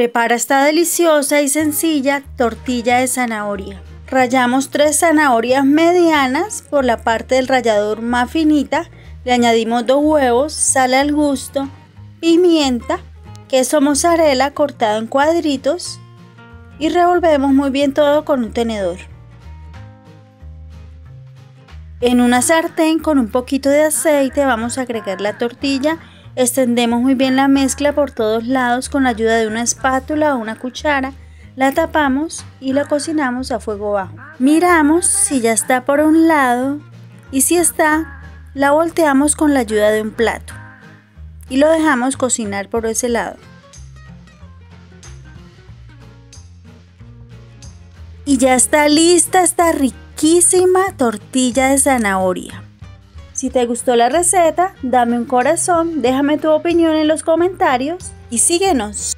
Prepara esta deliciosa y sencilla tortilla de zanahoria. Rayamos tres zanahorias medianas por la parte del rallador más finita. Le añadimos dos huevos, sal al gusto, pimienta, queso mozzarella cortado en cuadritos y revolvemos muy bien todo con un tenedor. En una sartén con un poquito de aceite vamos a agregar la tortilla Extendemos muy bien la mezcla por todos lados con la ayuda de una espátula o una cuchara. La tapamos y la cocinamos a fuego bajo. Miramos si ya está por un lado y si está, la volteamos con la ayuda de un plato y lo dejamos cocinar por ese lado. Y ya está lista esta riquísima tortilla de zanahoria. Si te gustó la receta, dame un corazón, déjame tu opinión en los comentarios y síguenos.